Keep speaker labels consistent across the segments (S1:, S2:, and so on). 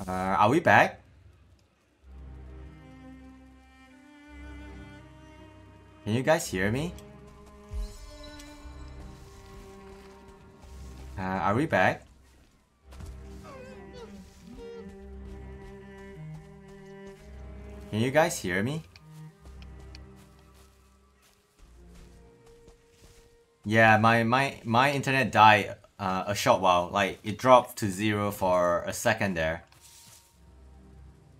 S1: Uh, are we back? Can you guys hear me? Uh, are we back? Can you guys hear me? Yeah, my my my internet died uh, a short while. Like it dropped to zero for a second there,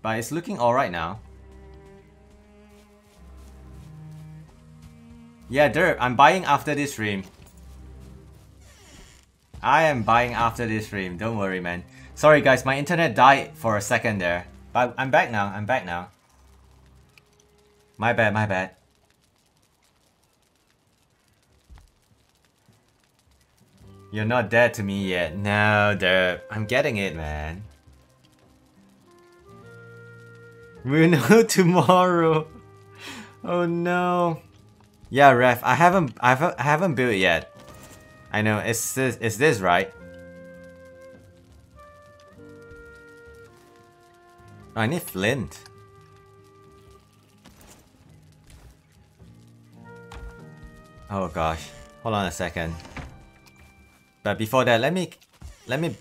S1: but it's looking all right now. Yeah, Derp, I'm buying after this stream. I am buying after this stream. Don't worry, man. Sorry, guys, my internet died for a second there, but I'm back now. I'm back now. My bad, my bad. You're not dead to me yet. No, Derp. I'm getting it, man. Know tomorrow. Oh no. Yeah, ref. I haven't. I haven't. I haven't built it yet. I know. It's this. It's this right? Oh, I need flint. Oh gosh. Hold on a second. But before that, let me let me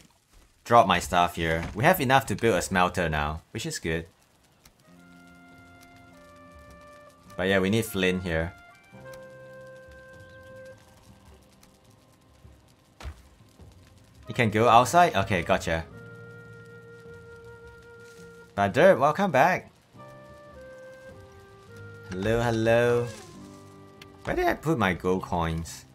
S1: drop my stuff here. We have enough to build a smelter now, which is good. But yeah, we need flint here. You can go outside? Okay, gotcha. Dirt, welcome back. Hello, hello. Where did I put my gold coins?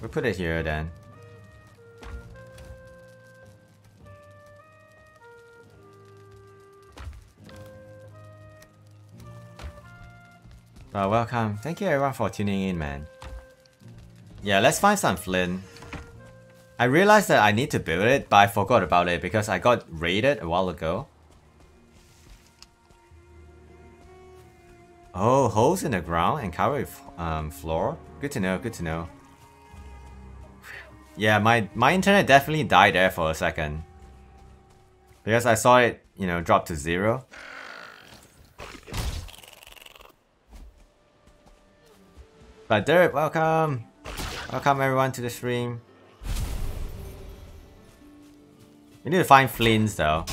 S1: We'll put it here then. Well, welcome. Thank you everyone for tuning in, man. Yeah, let's find some flint. I realized that I need to build it, but I forgot about it because I got raided a while ago. Oh, holes in the ground and covered um, floor? Good to know, good to know. Yeah, my, my internet definitely died there for a second. Because I saw it, you know, drop to zero. But Derek, welcome! Welcome everyone to the stream. We need to find flints though.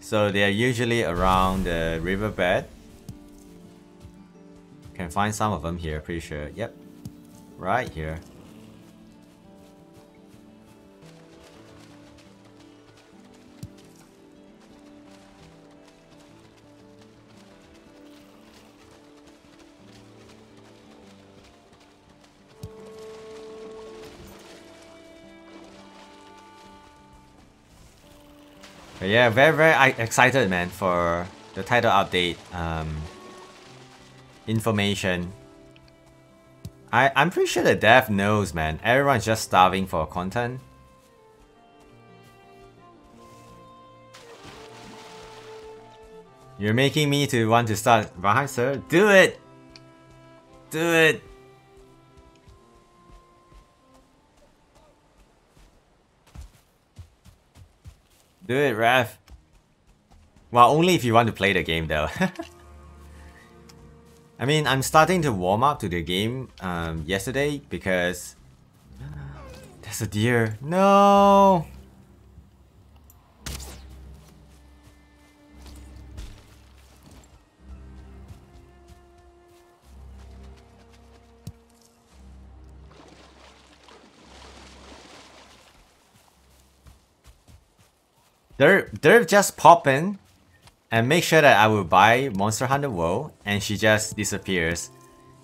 S1: So they are usually around the riverbed. Can find some of them here, pretty sure. Yep. Right here. But yeah, very very excited man for the title update um, information. I, I'm pretty sure the dev knows man, everyone's just starving for content. You're making me to want to start Right, sir. Do it! Do it! Do it, Ref. Well, only if you want to play the game though. I mean, I'm starting to warm up to the game um, yesterday because... There's a deer. No! They're, they're just popping and make sure that I will buy Monster Hunter World and she just disappears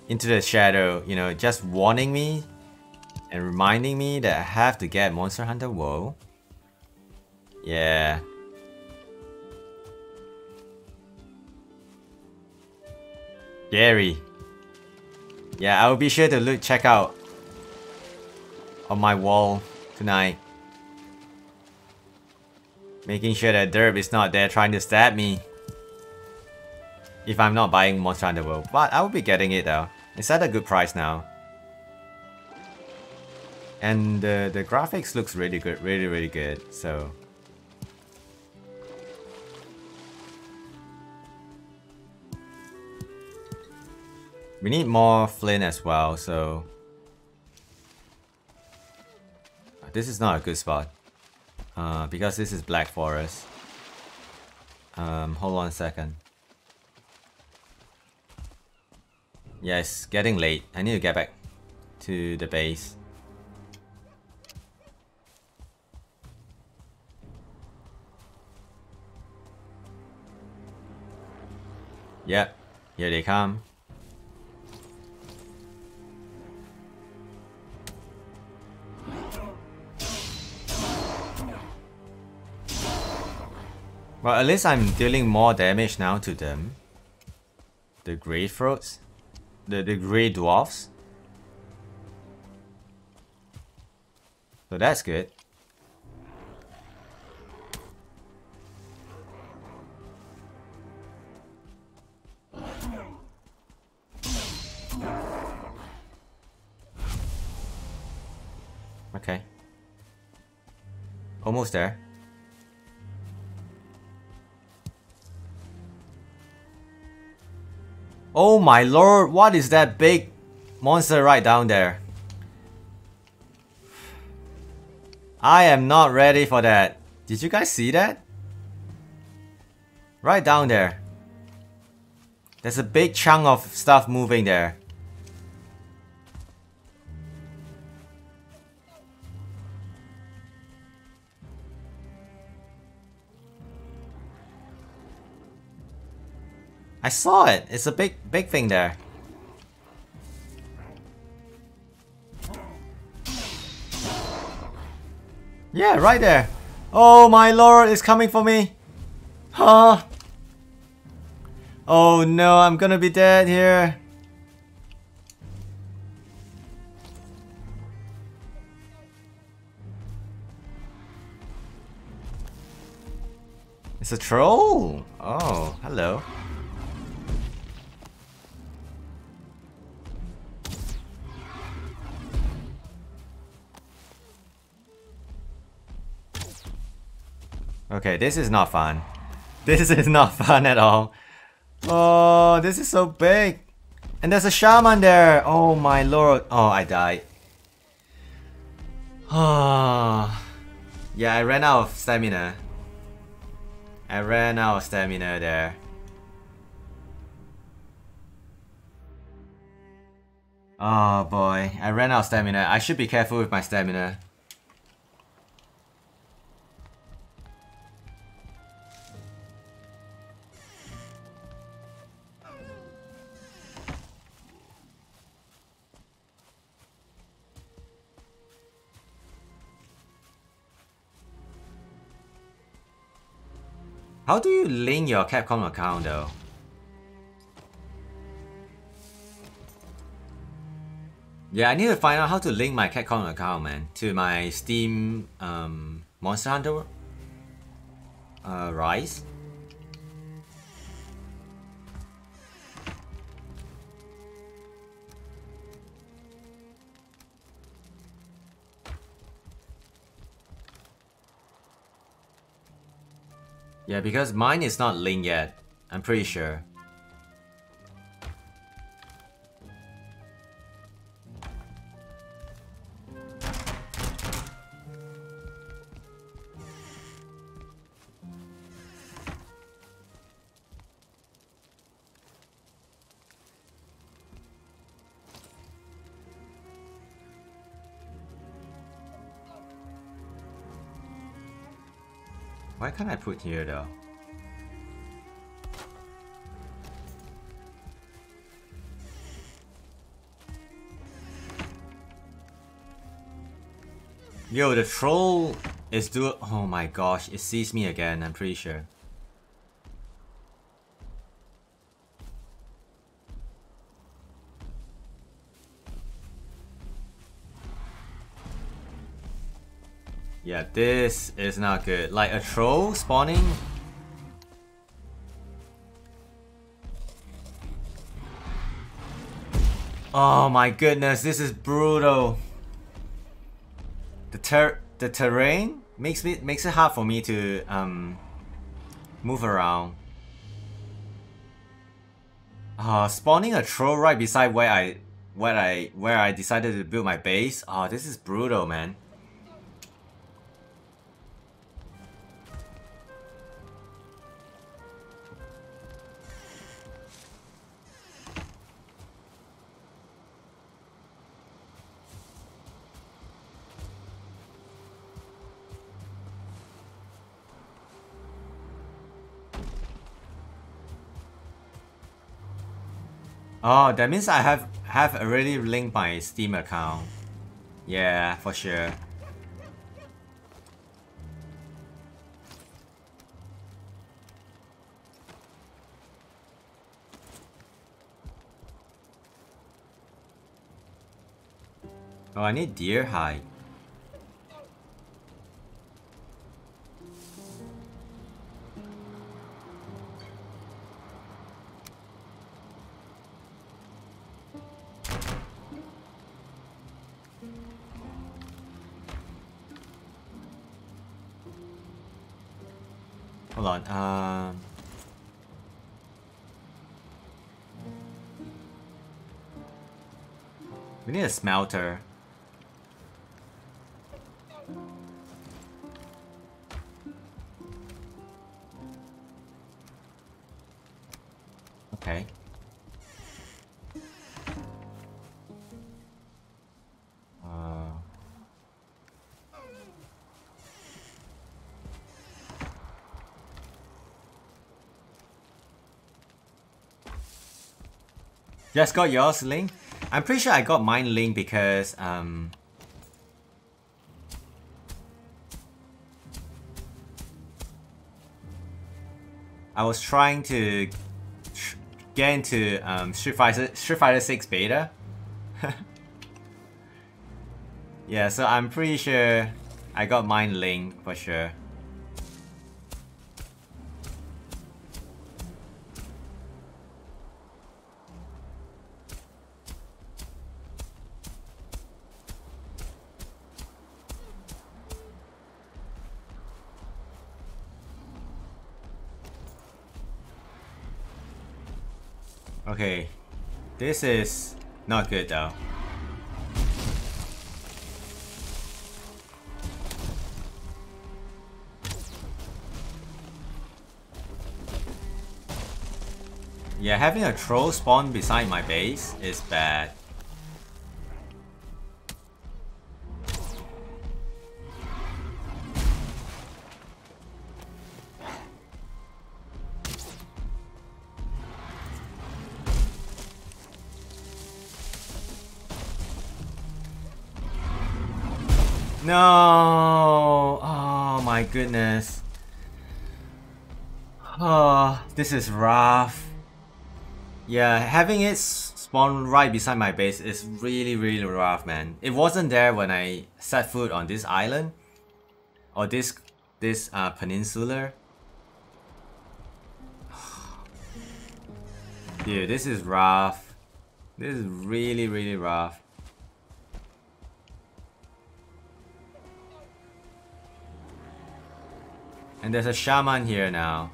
S1: into the shadow, you know, just warning me and reminding me that I have to get Monster Hunter World. Yeah. Gary. Yeah, I will be sure to look check out on my wall tonight. Making sure that Derp is not there trying to stab me. If I'm not buying Monster Hunter World. But I will be getting it though. It's at a good price now. And the, the graphics looks really good, really, really good, so... We need more flint as well, so... This is not a good spot. Uh, because this is Black Forest. Um, hold on a second. Yeah, getting late. I need to get back to the base. Yep, here they come. Well, at least I'm dealing more damage now to them. The Grey Throats. The, the Grey Dwarfs. So that's good. Okay. Almost there. My lord, what is that big monster right down there? I am not ready for that. Did you guys see that? Right down there. There's a big chunk of stuff moving there. I saw it. It's a big, big thing there. Yeah, right there. Oh my lord, it's coming for me. Huh? Oh no, I'm gonna be dead here. It's a troll. Oh, hello. Okay, this is not fun. This is not fun at all. Oh, this is so big. And there's a shaman there. Oh my lord. Oh, I died. Oh. Yeah, I ran out of stamina. I ran out of stamina there. Oh boy, I ran out of stamina. I should be careful with my stamina. How do you link your Capcom account though? Yeah, I need to find out how to link my Capcom account, man, to my Steam um, Monster Hunter uh, Rise. Yeah, because mine is not linked yet. I'm pretty sure. Can't I put here though? Yo, the troll is do- Oh my gosh, it sees me again, I'm pretty sure. Yeah, this is not good. Like a troll spawning? Oh my goodness, this is brutal. the ter the terrain makes me makes it hard for me to um move around. Uh, spawning a troll right beside where I where I where I decided to build my base. Oh, this is brutal, man. Oh, that means I have have already linked my Steam account. Yeah, for sure. Oh, I need deer hide. Hold on. Um. We need a smelter. Just got yours link? I'm pretty sure I got mine link because um I was trying to get into um, Street Fighter Street Fighter 6 beta. yeah, so I'm pretty sure I got mine link for sure. This is not good though. Yeah, having a troll spawn beside my base is bad. No! Oh my goodness. Oh, this is rough. Yeah, having it spawn right beside my base is really really rough man. It wasn't there when I set foot on this island. Or this this uh, peninsula. Dude, this is rough. This is really really rough. And there's a shaman here now.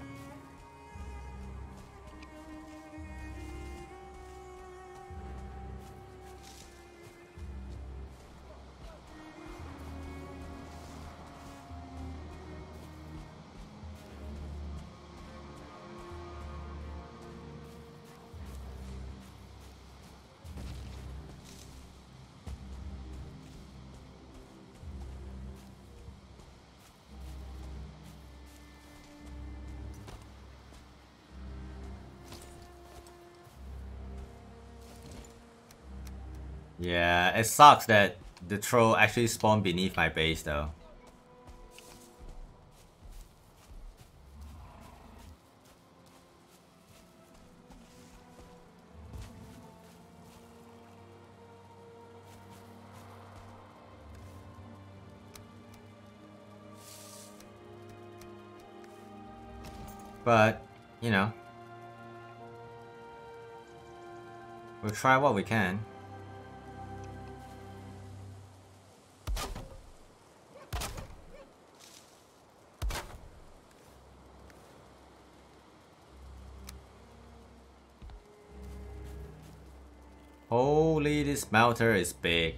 S1: Yeah, it sucks that the troll actually spawned beneath my base though. But, you know, we'll try what we can. Smelter is big.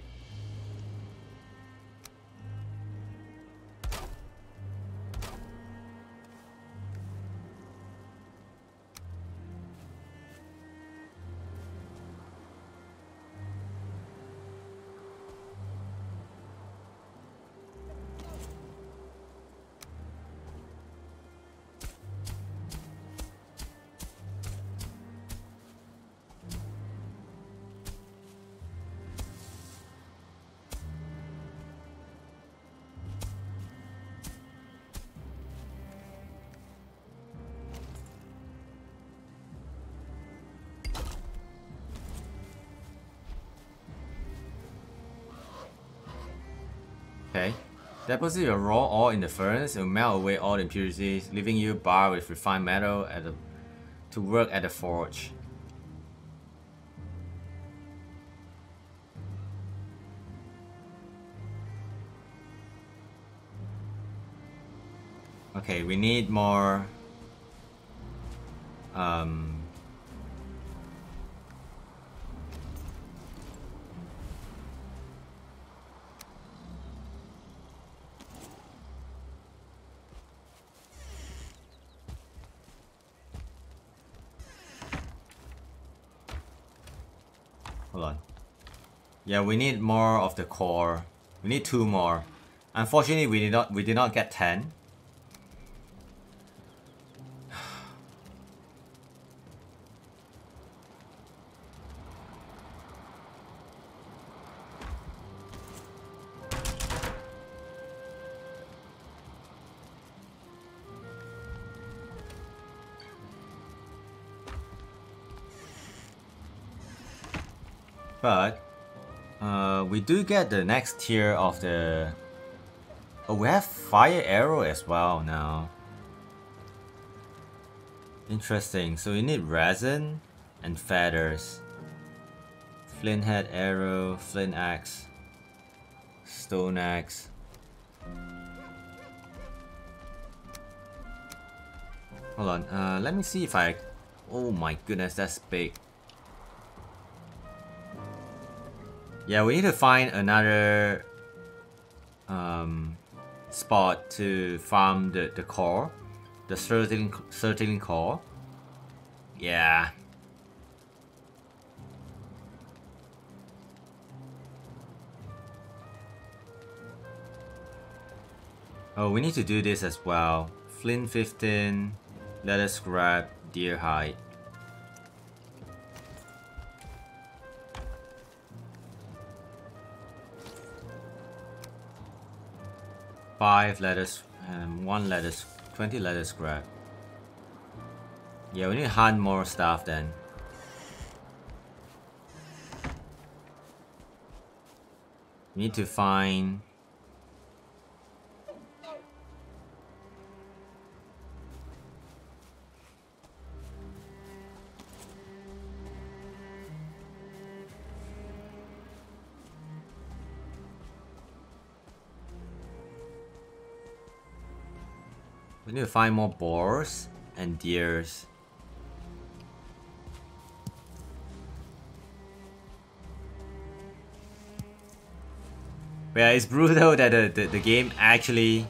S1: Deposit your raw ore in the furnace and melt away all the impurities, leaving you bar with refined metal at the, to work at the forge. Okay, we need more Yeah, we need more of the core. We need two more. Unfortunately, we did not we did not get 10. But uh, we do get the next tier of the. Oh, we have fire arrow as well now. Interesting. So we need resin and feathers. Flint head arrow, flint axe, stone axe. Hold on. Uh, let me see if I. Oh my goodness, that's big. Yeah, we need to find another um, spot to farm the, the core. The Surtling Surtling core. Yeah. Oh, we need to do this as well. Flint 15, let us grab deer hide. Five letters and one lettuce, 20 letters grab. Yeah, we need to hunt more stuff then. We need to find We need to find more boars and deers. yeah, it's brutal that the, the, the game actually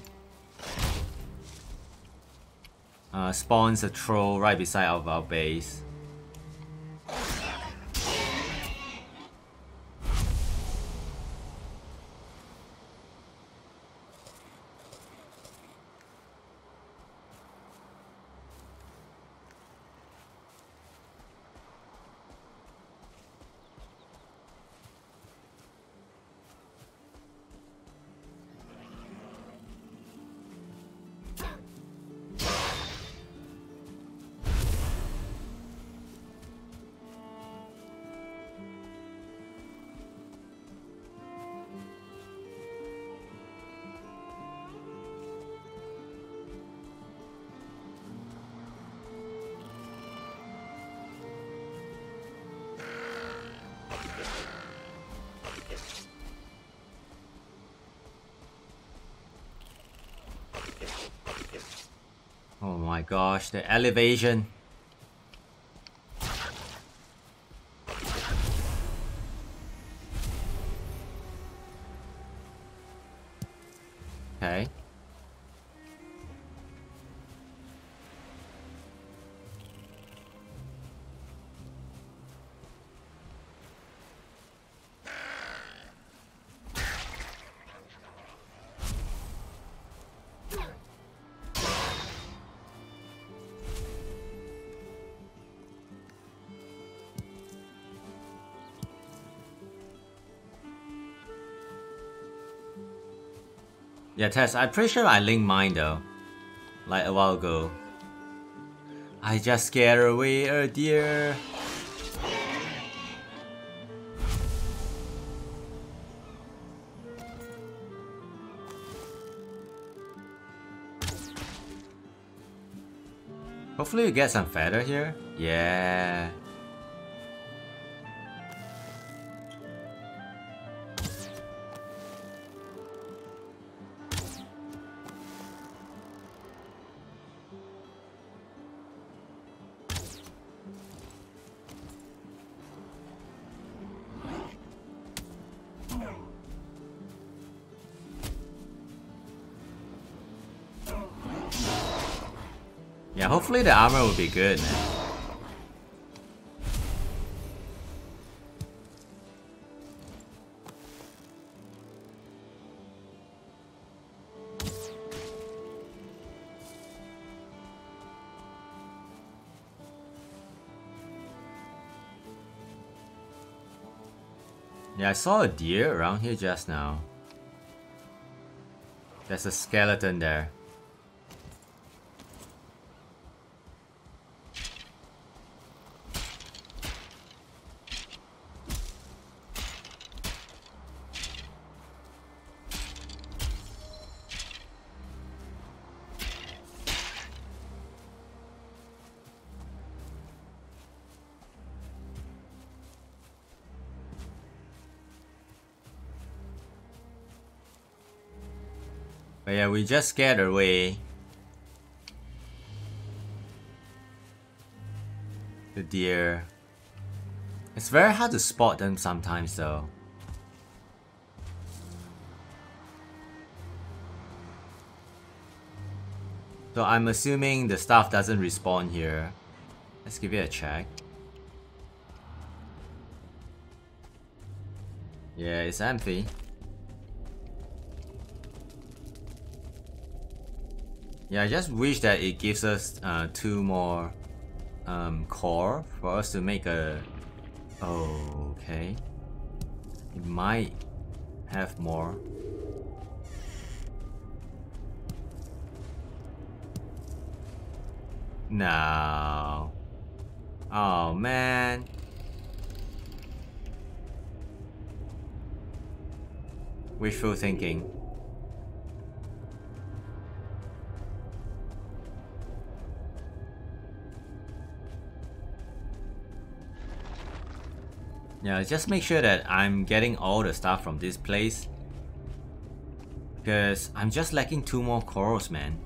S1: uh, spawns a troll right beside of our base. My gosh, the elevation. Yeah, Tess, I'm pretty sure I linked mine though. Like a while ago. I just scared away a deer. Hopefully you get some feather here. Yeah. Yeah, hopefully the armor will be good, man. Yeah, I saw a deer around here just now. There's a skeleton there. Just scared away the deer. It's very hard to spot them sometimes though. So I'm assuming the stuff doesn't respawn here. Let's give it a check. Yeah, it's empty. Yeah, I just wish that it gives us uh, two more um, core for us to make a... Oh, okay. It might have more. No. Oh, man. Wishful thinking. Yeah, just make sure that I'm getting all the stuff from this place. Because I'm just lacking two more corals, man.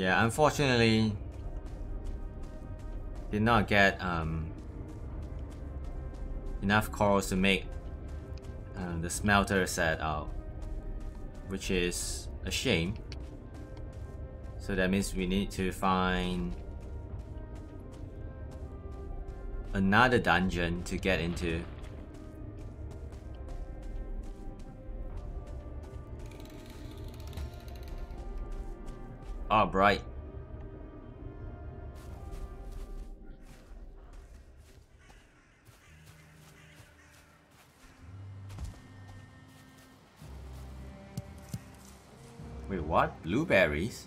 S1: Yeah, unfortunately, did not get um, enough corals to make uh, the smelter set out, which is a shame. So that means we need to find another dungeon to get into. right? Wait, what? Blueberries?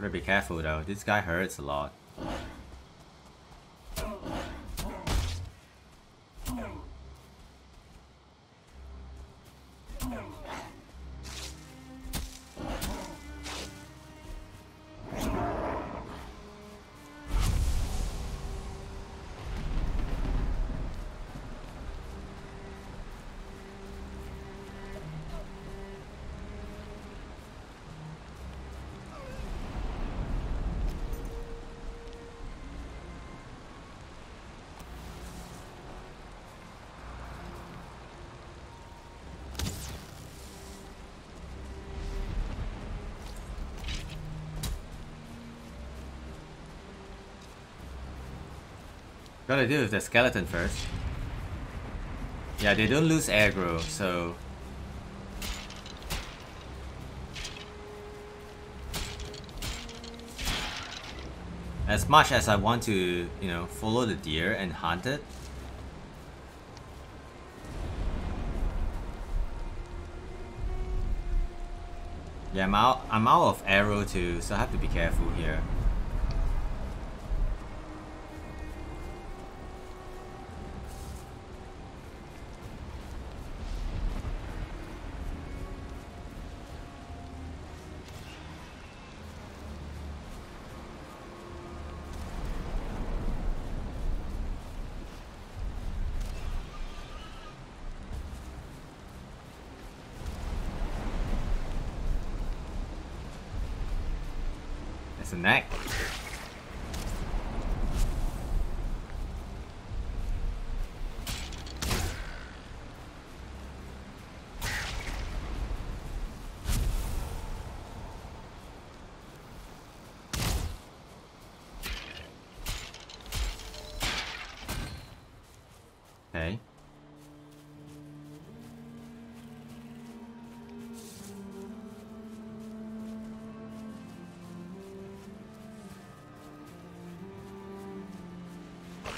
S1: Gotta be careful though, this guy hurts a lot. Gotta do with the skeleton first. Yeah, they don't lose aggro, so... As much as I want to, you know, follow the deer and hunt it, Yeah, I'm out, I'm out of arrow too, so I have to be careful here.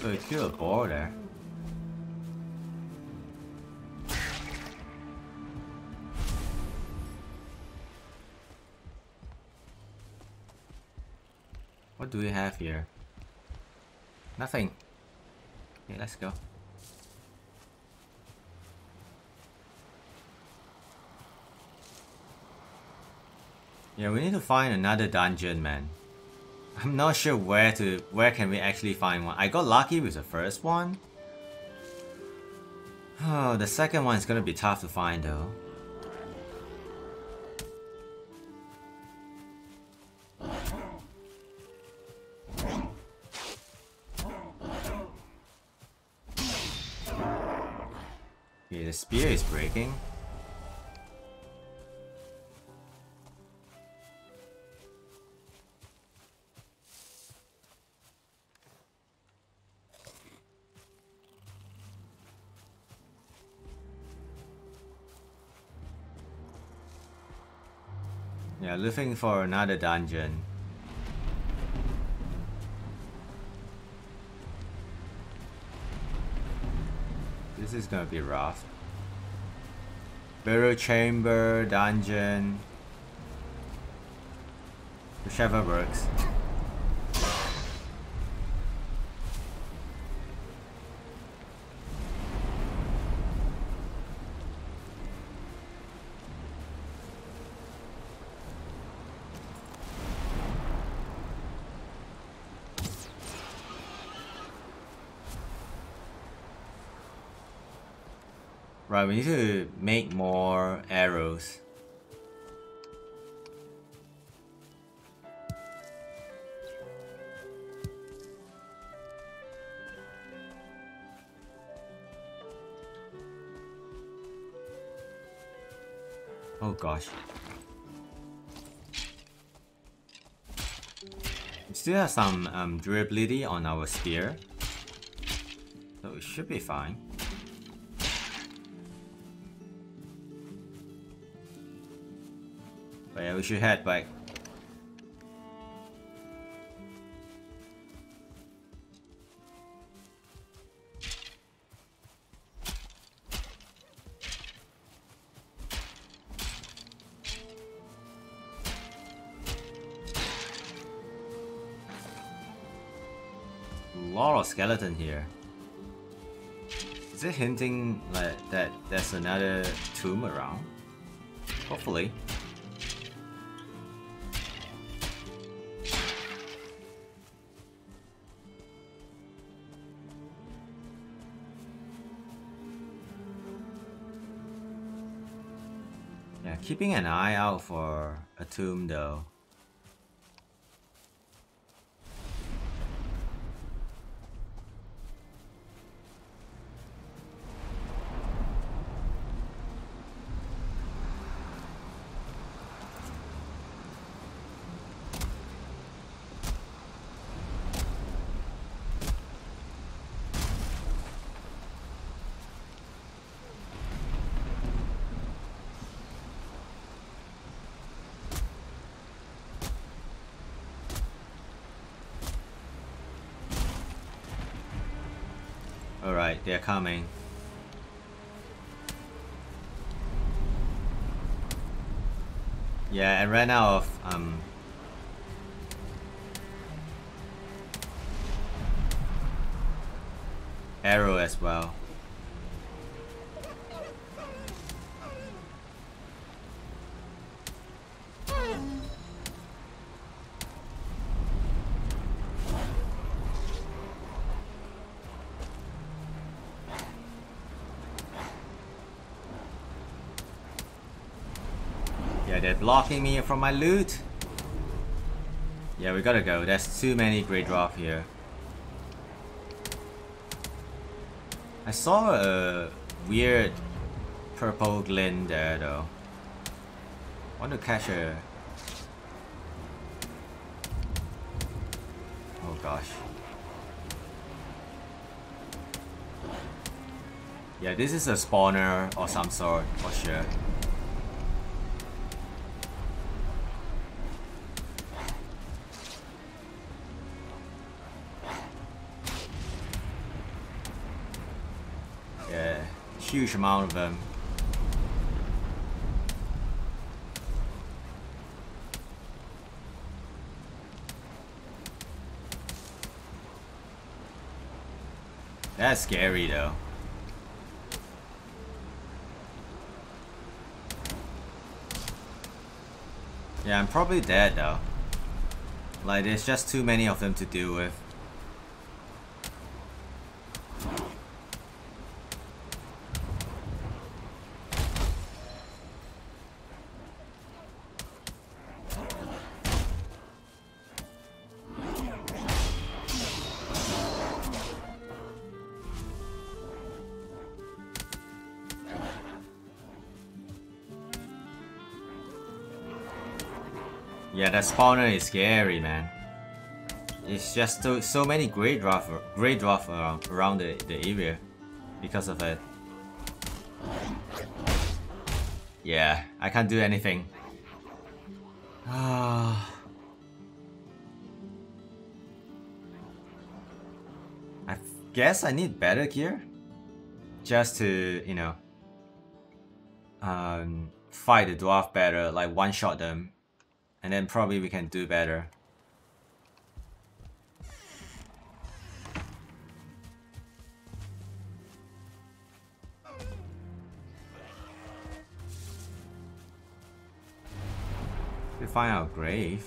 S1: Ball there. What do we have here? Nothing. Okay, let's go. Yeah, we need to find another dungeon, man. I'm not sure where to where can we actually find one. I got lucky with the first one. Oh, the second one is gonna be tough to find though. Okay, the spear is breaking. Looking for another dungeon. This is gonna be rough. Burial chamber, dungeon. Whichever works. Alright, we need to make more arrows. Oh gosh. We still have some um, durability on our spear. So it should be fine. Yeah, we should head back lot of skeleton here. Is it hinting like that there's another tomb around? Hopefully. Keeping an eye out for a tomb though. Alright, they're coming. Yeah, and ran out of um arrow as well. Blocking me from my loot. Yeah, we gotta go. There's too many Greydwarf here. I saw a weird purple glint there though. Want to catch a... Oh gosh. Yeah, this is a spawner or some sort, for sure. Huge amount of them. That's scary though. Yeah, I'm probably dead though. Like, there's just too many of them to deal with. That spawner is scary, man. It's just so, so many Greydwarf, great dwarf around, around the, the area because of it. Yeah, I can't do anything. Ah. I guess I need better gear. Just to, you know, um, fight the dwarf better, like one-shot them and then probably we can do better. We find our grave.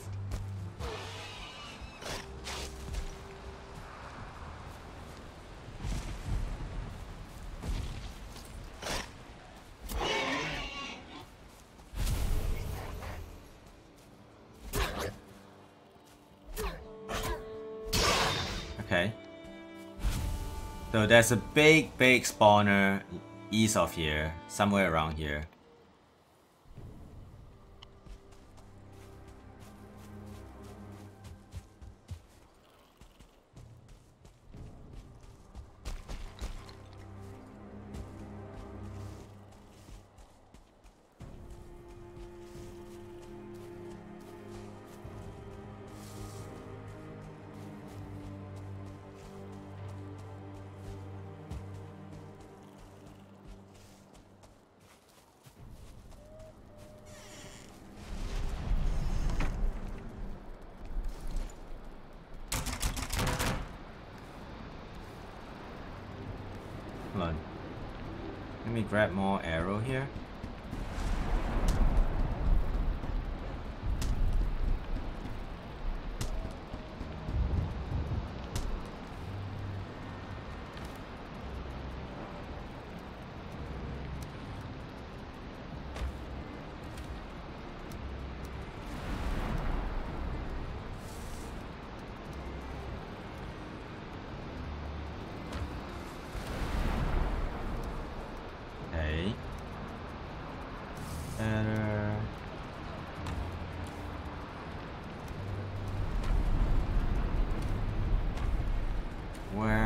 S1: So there's a big, big spawner east of here, somewhere around here.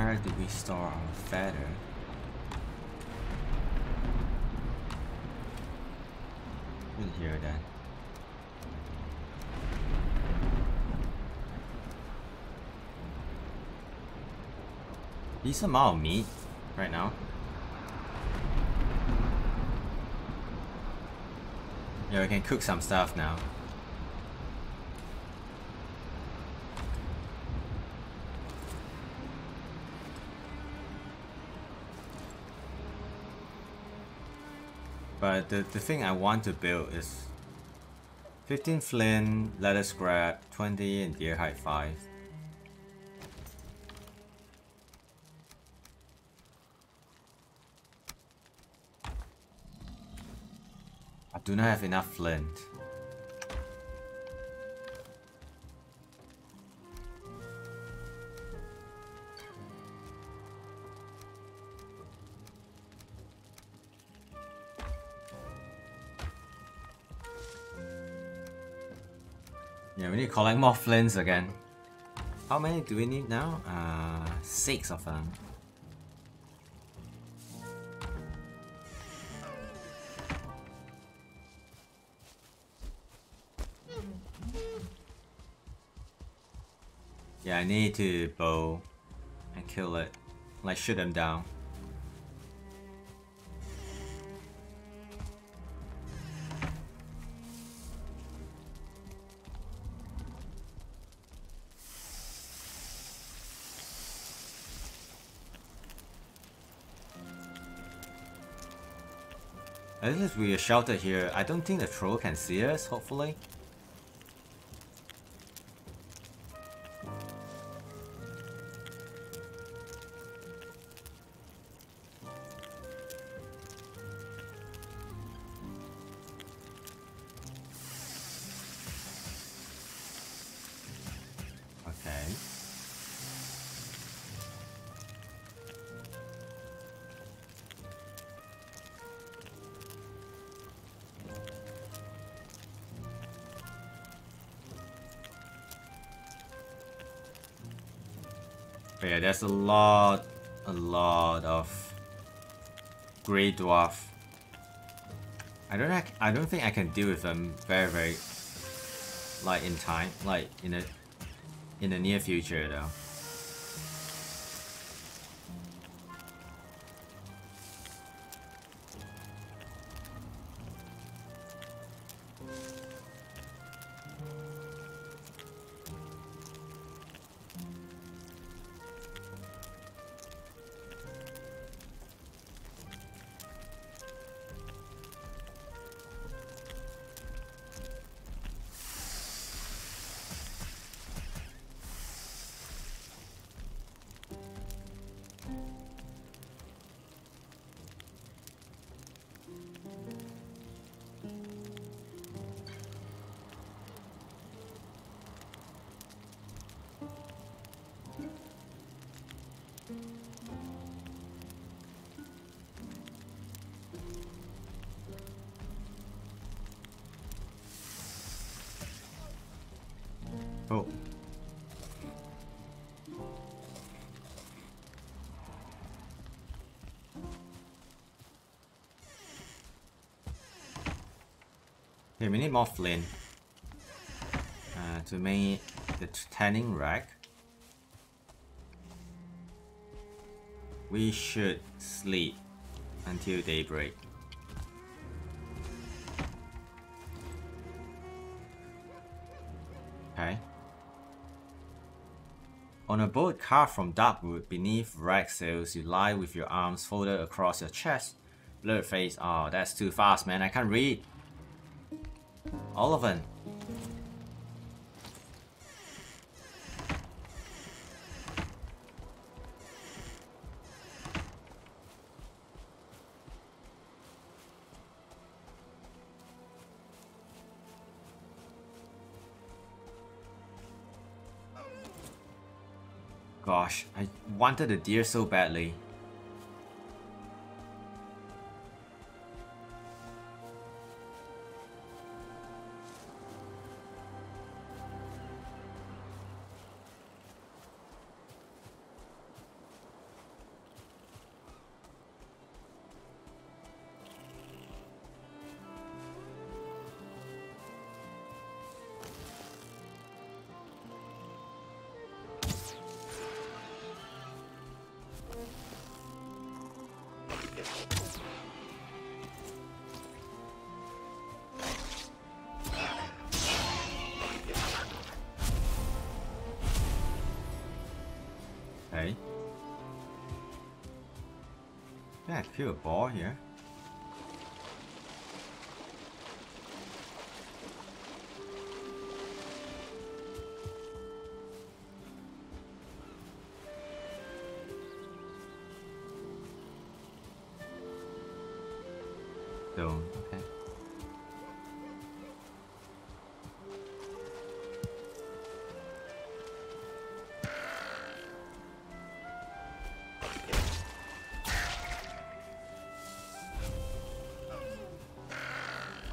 S1: Where do we store our feather? It here then. Decent amount of meat right now. Yeah, we can cook some stuff now. But the, the thing I want to build is 15 flint, leather scrap, 20 and deer hide 5. I do not have enough flint. Collect more flints again. How many do we need now? Uh, six of them. Yeah, I need to bow and kill it. Like shoot them down. At least we are sheltered here. I don't think the troll can see us, hopefully. There's a lot, a lot of Grey Dwarf. I don't, I don't think I can deal with them very, very, like in time, like in a, in the near future though. Oh. Okay, we need more flint uh, to make the tanning rack. We should sleep until daybreak. Okay. On a boat carved from dark wood beneath rack sails, you lie with your arms folded across your chest. Blurred face. Oh, that's too fast, man. I can't read. All wanted a deer so badly. Ball here.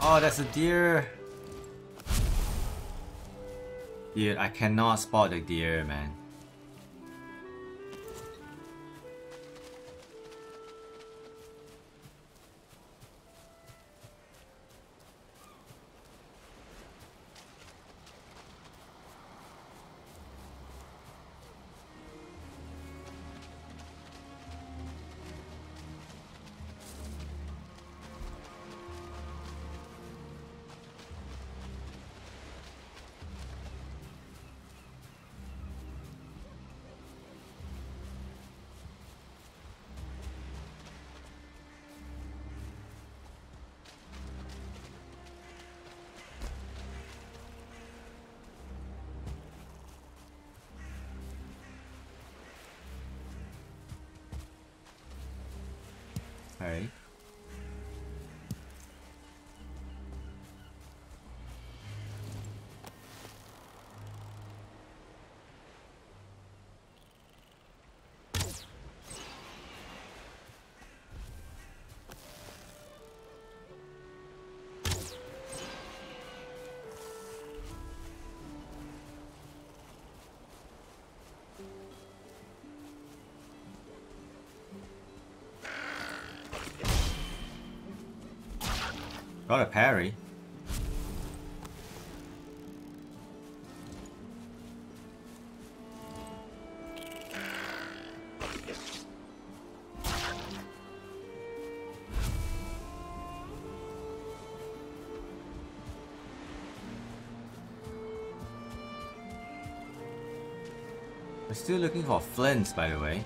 S1: Oh, that's a deer. Dude, I cannot spot the deer, man. Okay. Got a parry. We're still looking for flints, by the way.